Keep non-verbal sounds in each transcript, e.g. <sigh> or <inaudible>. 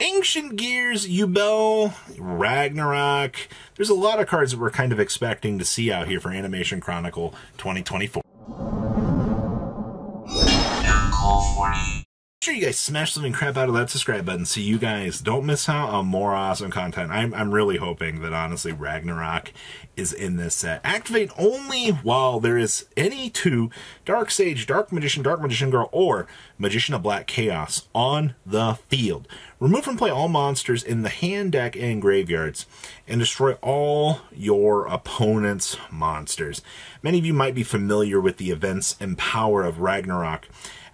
Ancient Gears, Yubel, Ragnarok. There's a lot of cards that we're kind of expecting to see out here for Animation Chronicle 2024. Sure you guys smash the crap out of that subscribe button so you guys don't miss out on more awesome content. I'm, I'm really hoping that honestly Ragnarok is in this set. Activate only while there is any two Dark Sage, Dark Magician, Dark Magician Girl, or Magician of Black Chaos on the field. Remove from play all monsters in the hand, deck, and graveyards, and destroy all your opponent's monsters. Many of you might be familiar with the events and power of Ragnarok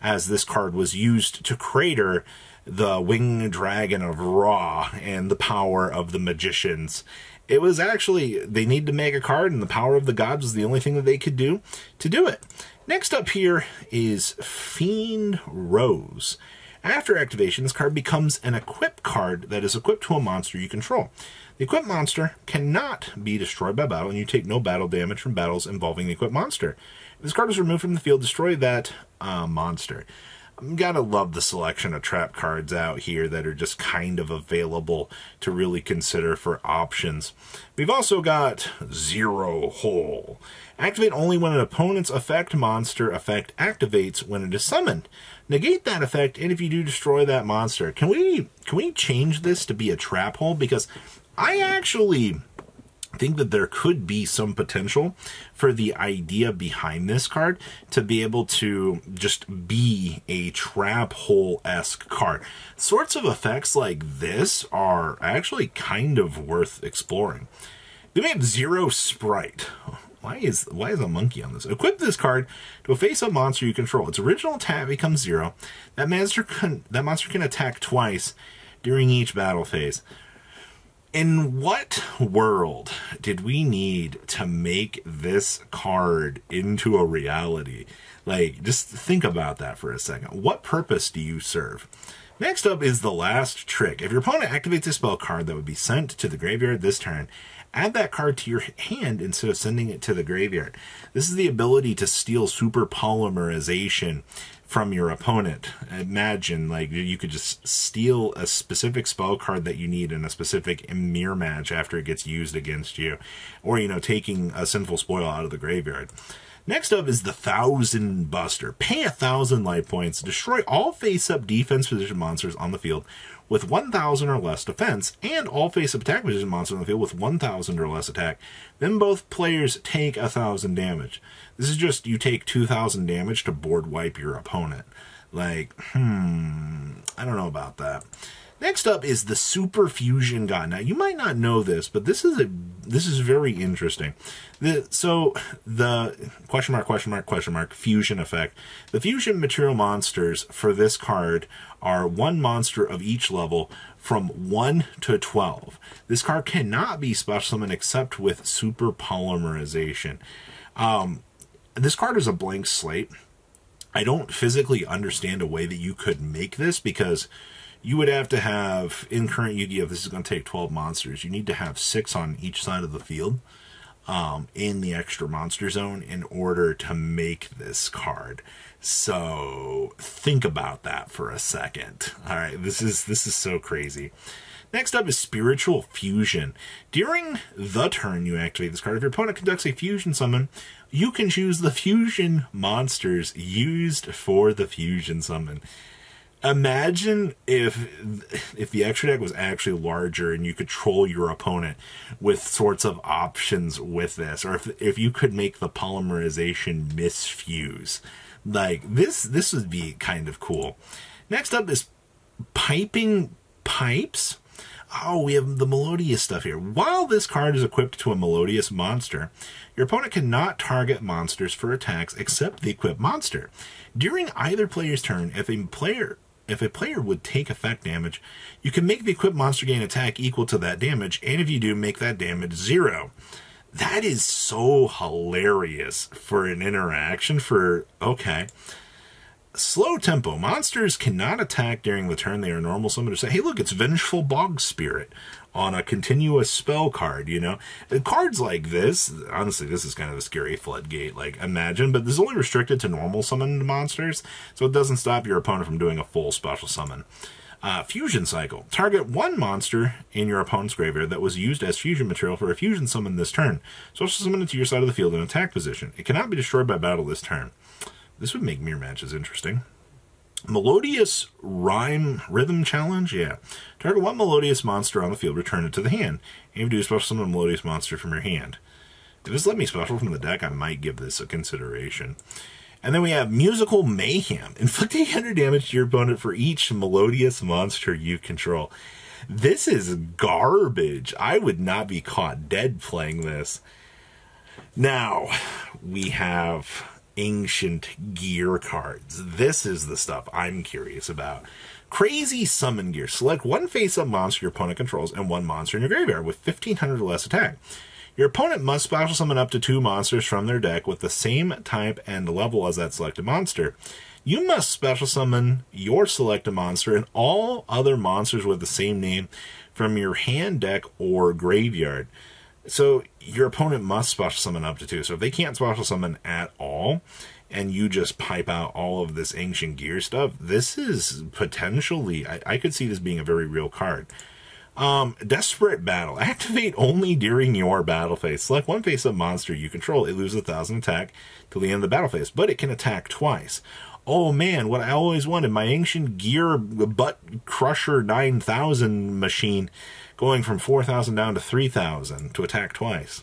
as this card was used to crater the winged dragon of Ra and the power of the magicians. It was actually, they need to make a card, and the power of the gods was the only thing that they could do to do it. Next up here is Fiend Rose. After activation, this card becomes an equip card that is equipped to a monster you control. The equipped monster cannot be destroyed by battle, and you take no battle damage from battles involving the equipped monster. If this card is removed from the field, destroy that uh, monster. I'm gotta love the selection of trap cards out here that are just kind of available to really consider for options. We've also got Zero Hole. Activate only when an opponent's effect monster effect activates when it is summoned. Negate that effect, and if you do destroy that monster, can we can we change this to be a trap hole? Because I actually think that there could be some potential for the idea behind this card to be able to just be a trap hole esque card. Sorts of effects like this are actually kind of worth exploring. Then we have Zero Sprite. Why is why is a monkey on this? Equip this card to a face-up monster you control. Its original attack becomes zero. That monster can that monster can attack twice during each battle phase. In what world did we need to make this card into a reality? Like, just think about that for a second. What purpose do you serve? Next up is the last trick. If your opponent activates a spell card that would be sent to the graveyard this turn, add that card to your hand instead of sending it to the graveyard. This is the ability to steal super polymerization from your opponent. Imagine like you could just steal a specific spell card that you need in a specific mirror match after it gets used against you, or you know taking a sinful spoil out of the graveyard. Next up is the Thousand Buster. Pay a thousand life points, destroy all face-up defense position monsters on the field with 1,000 or less defense, and all face-up attack position monsters on the field with 1,000 or less attack. Then both players take a thousand damage. This is just you take 2,000 damage to board wipe your opponent. Like, hmm, I don't know about that. Next up is the Super Fusion God. Now you might not know this, but this is a this is very interesting. The so the question mark question mark question mark fusion effect. The fusion material monsters for this card are one monster of each level from 1 to 12. This card cannot be special summoned except with super polymerization. Um, this card is a blank slate. I don't physically understand a way that you could make this because you would have to have in current Yu-Gi-Oh! This is going to take 12 monsters. You need to have six on each side of the field um, in the extra monster zone in order to make this card. So think about that for a second. All right, this is this is so crazy. Next up is Spiritual Fusion. During the turn you activate this card, if your opponent conducts a fusion summon, you can choose the fusion monsters used for the fusion summon imagine if if the extra deck was actually larger and you could control your opponent with sorts of options with this or if if you could make the polymerization misfuse like this this would be kind of cool next up is piping pipes Oh, we have the Melodious stuff here. While this card is equipped to a Melodious monster, your opponent cannot target monsters for attacks except the equipped monster. During either player's turn, if a player if a player would take effect damage, you can make the equipped monster gain attack equal to that damage, and if you do, make that damage zero. That is so hilarious for an interaction for, okay. Slow tempo. Monsters cannot attack during the turn they are normal summoned. Say, hey, look, it's Vengeful Bog Spirit on a continuous spell card, you know? Cards like this, honestly, this is kind of a scary floodgate, like, imagine, but this is only restricted to normal summoned monsters, so it doesn't stop your opponent from doing a full special summon. Uh, fusion cycle. Target one monster in your opponent's graveyard that was used as fusion material for a fusion summon this turn. Special summon it to your side of the field in attack position. It cannot be destroyed by battle this turn. This would make mirror matches interesting. Melodious Rhyme Rhythm Challenge? Yeah. Target one melodious monster on the field, return it to the hand. Aim to do special summon a melodious monster from your hand. If this let me special from the deck, I might give this a consideration. And then we have Musical Mayhem. <laughs> Inflict 800 damage to your opponent for each melodious monster you control. This is garbage. I would not be caught dead playing this. Now, we have ancient gear cards. This is the stuff I'm curious about. Crazy Summon Gear. Select one face up monster your opponent controls and one monster in your graveyard with 1500 or less attack. Your opponent must special summon up to two monsters from their deck with the same type and level as that selected monster. You must special summon your selected monster and all other monsters with the same name from your hand deck or graveyard. So your opponent must special summon up to two. So if they can't special summon at all, and you just pipe out all of this ancient gear stuff, this is potentially I, I could see this being a very real card. Um, Desperate Battle. <laughs> Activate only during your battle phase. Select one face of monster you control. It loses a thousand attack till the end of the battle phase, but it can attack twice. Oh man, what I always wanted, my ancient gear butt crusher 9000 machine going from 4000 down to 3000 to attack twice.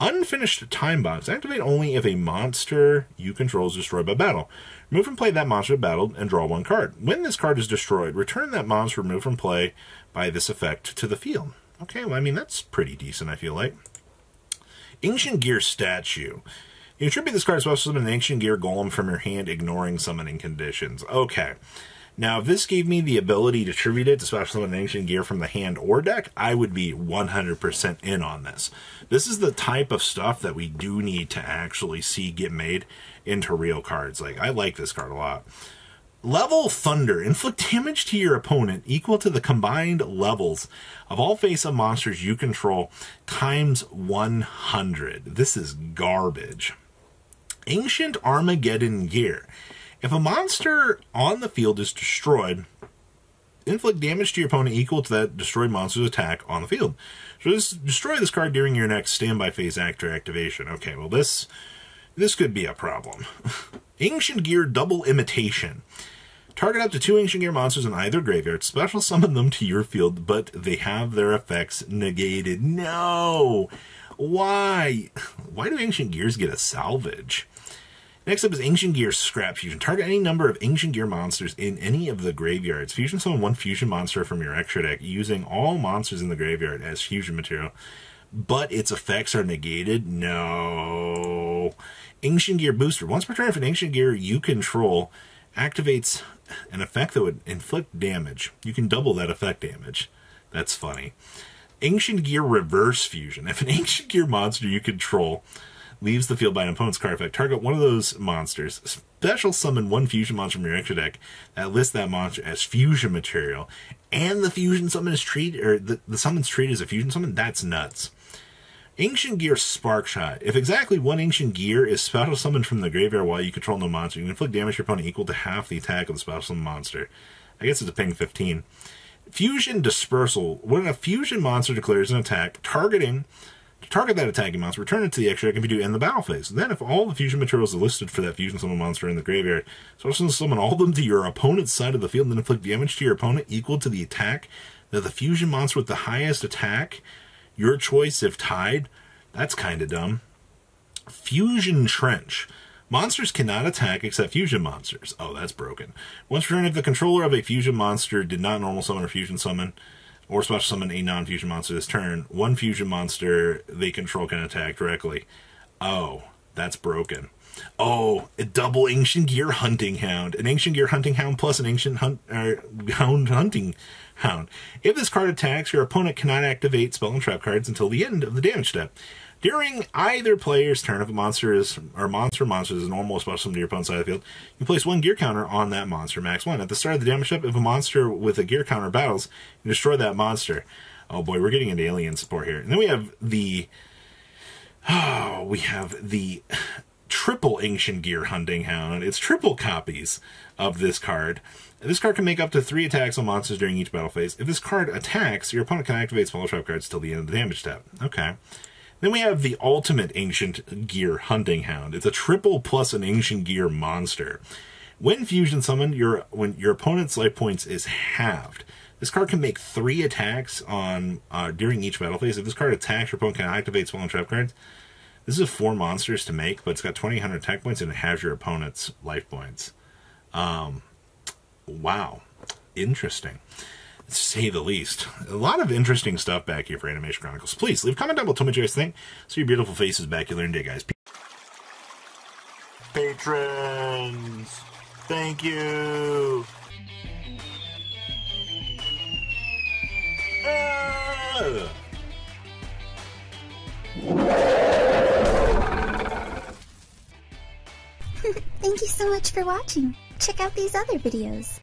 Unfinished Time Box. Activate only if a monster you control is destroyed by battle. Remove from play that monster battled and draw one card. When this card is destroyed, return that monster removed from play by this effect to the field. Okay, well, I mean, that's pretty decent, I feel like. Ancient Gear Statue. You attribute this card special summon an Ancient Gear Golem from your hand, ignoring summoning conditions. Okay. Now, if this gave me the ability to tribute it to special summon an ancient gear from the hand or deck, I would be 100% in on this. This is the type of stuff that we do need to actually see get made into real cards. Like, I like this card a lot. Level Thunder. Inflict damage to your opponent equal to the combined levels of all face-up monsters you control times 100. This is garbage. Ancient Armageddon Gear. If a monster on the field is destroyed, inflict damage to your opponent equal to that destroyed monster's attack on the field. So just destroy this card during your next standby phase actor activation. Okay, well this this could be a problem. <laughs> Ancient Gear Double Imitation. Target up to two Ancient Gear monsters in either graveyard. Special summon them to your field, but they have their effects negated. No! Why? <laughs> Why do Ancient Gears get a salvage? Next up is Ancient Gear Scrap Fusion. Target any number of Ancient Gear monsters in any of the graveyards. Fusion summon one fusion monster from your extra deck using all monsters in the graveyard as fusion material. But its effects are negated? No. Ancient Gear Booster. Once per turn, if an Ancient Gear you control activates an effect that would inflict damage, you can double that effect damage. That's funny. Ancient Gear Reverse Fusion. If an Ancient Gear monster you control leaves the field by an opponent's card effect, target one of those monsters, special summon one fusion monster from your extra deck that lists that monster as fusion material, and the fusion summon is treated, or the, the summon's treated as a fusion summon, that's nuts. Ancient Gear Spark Shot. If exactly one Ancient Gear is special summoned from the graveyard while you control no monster, you can inflict damage to your opponent equal to half the attack of the special summon monster. I guess it's a ping 15. Fusion Dispersal. When a fusion monster declares an attack targeting target that attacking monster, return it to the extra deck if you do end the battle phase. Then, if all the fusion materials are listed for that fusion summon monster in the graveyard, special summon all of them to your opponent's side of the field and then inflict damage to your opponent equal to the attack that the fusion monster with the highest attack your choice if tied. That's kind of dumb. Fusion Trench. Monsters cannot attack except fusion monsters. Oh, that's broken. Once returned, if the controller of a fusion monster did not normal summon or fusion summon, or special summon a non-fusion monster this turn, one fusion monster they control can attack directly. Oh, that's broken. Oh, a double Ancient Gear Hunting Hound. An Ancient Gear Hunting Hound plus an Ancient hunt, uh, Hound Hunting Hound. If this card attacks, your opponent cannot activate spell and trap cards until the end of the damage step. During either player's turn, if a monster is or monster monster is normal special to your opponent's side of the field, you place one gear counter on that monster, max one. At the start of the damage step, if a monster with a gear counter battles, you destroy that monster. Oh boy, we're getting into alien support here. And then we have the oh, <sighs> we have the triple ancient gear hunting hound. It's triple copies of this card. This card can make up to three attacks on monsters during each battle phase. If this card attacks, your opponent can activate smaller trap cards till the end of the damage step. Okay. Then we have the ultimate Ancient Gear Hunting Hound. It's a triple plus an Ancient Gear monster. When fusion summoned, your when your opponent's life points is halved. This card can make three attacks on uh, during each battle phase. If this card attacks, your opponent can activate smaller trap cards. This is four monsters to make, but it's got 2,800 attack points and it has your opponent's life points. Um, wow. Interesting. To say the least. A lot of interesting stuff back here for Animation Chronicles. Please leave a comment down below. Tell me what you guys think. See your beautiful faces back. You learn day, guys. Patrons! Thank you! Ah! <laughs> Thank you so much for watching. Check out these other videos.